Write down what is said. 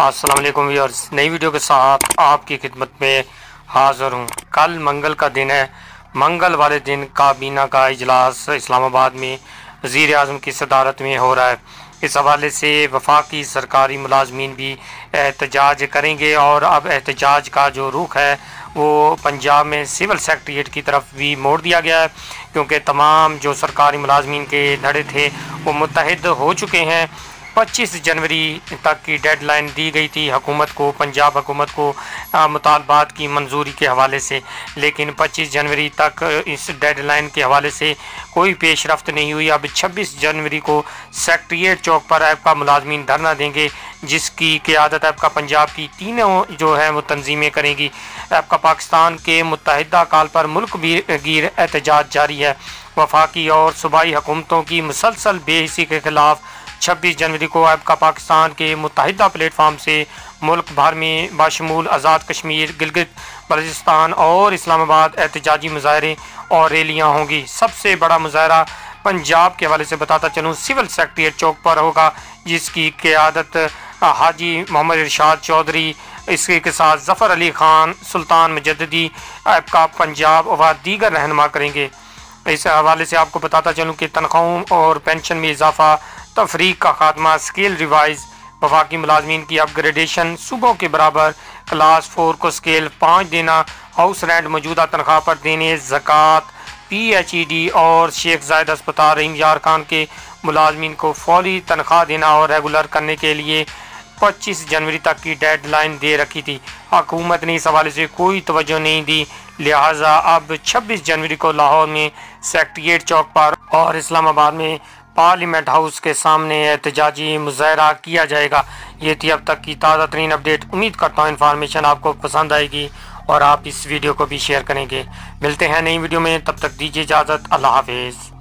अस्सलाम व्यवर्स नई वीडियो के साथ आपकी खिदमत में हाज़िर हूँ। कल मंगल का दिन है। मंगल वाले दिन काबीना का इजलास इस्लामाबाद में वज़ी अजम की सदारत में हो रहा है। इस हवाले से वफाकी सरकारी मुलाजमीन भी एहतजाज करेंगे और अब एहतजाज का जो रुख है, वो पंजाब में सिविल सेक्रट्रिएट की तरफ़ भी मोड़ दिया गया है, क्योंकि तमाम जो सरकारी मुलाजमीन के धड़े थे, वो मुतहद हो चुके हैं। 25 जनवरी तक की डेडलाइन दी गई थी। हुकूमत को, पंजाब हुकूमत को मुतालबात की मंजूरी के हवाले से। लेकिन 25 जनवरी तक इस डेडलाइन के हवाले से कोई पेश रफ्त नहीं हुई। अब 26 जनवरी को सेक्रेटरीट चौक पर ऐप का मुलाजमीन धरना देंगे, जिसकी क्यादत ऐप का पंजाब की तीनों जो है वो तंजीमें करेंगी। ऐप का पाकिस्तान के मुतहदा काल पर मुल्क भी गिर एहतजाज जारी है। वफाकी और सूबाई हुकूमतों की मुसलसल बेहसी के खिलाफ 26 जनवरी को आपका पाकिस्तान के मुतहदा प्लेटफार्म से मुल्क भर में बाशमूल आज़ाद कश्मीर, गिलगित, बल्चिस्तान और इस्लामाबाद एहतजाजी मुजाहरे और रैलियाँ होंगी। सबसे बड़ा मुजाहरा पंजाब के हवाले से बताता चलूँ, सिविल सेक्रेटरीट चौक पर होगा, जिसकी क़्यादत हाजी मोहम्मद इरशाद चौधरी, इसके के साथ जफ़र अली ख़ान, सुल्तान मजदी आपका पंजाब व दीगर रहनमा करेंगे। इस हवाले से आपको बताता चलूँ कि तनख्वाहों और पेंशन में इजाफा तफरीक का खात्मा स्केल रिवाइज, वफाकी मुलाजमीन की अपग्रेडेशन सुबह के बराबर, क्लास फोर को स्केल पाँच देना, हाउस रेंट मौजूदा तनख्वाह पर देने ज़क़़त। पी एच ई डी और शेख जायद अस्पताल रहीम यार खान के मुलाजमीन को फौरी तनख्वाह देना और रेगुलर करने के लिए 25 जनवरी तक की डेड लाइन दे रखी थी। हकूमत ने इस हवाले से कोई तवज्जो नहीं दी, लिहाजा अब 26 जनवरी को लाहौर में सेक्रेटरीट चौक पर और इस्लामाबाद में पार्लियामेंट हाउस के सामने एहतजाजी मुजाहरा किया जाएगा। ये थी अब तक की ताज़ा तरीन अपडेट। उम्मीद करता हूँ इन्फॉर्मेशन आपको पसंद आएगी और आप इस वीडियो को भी शेयर करेंगे। मिलते हैं नई वीडियो में। तब तक दीजिए इजाज़त। अल्लाह हाफिज़।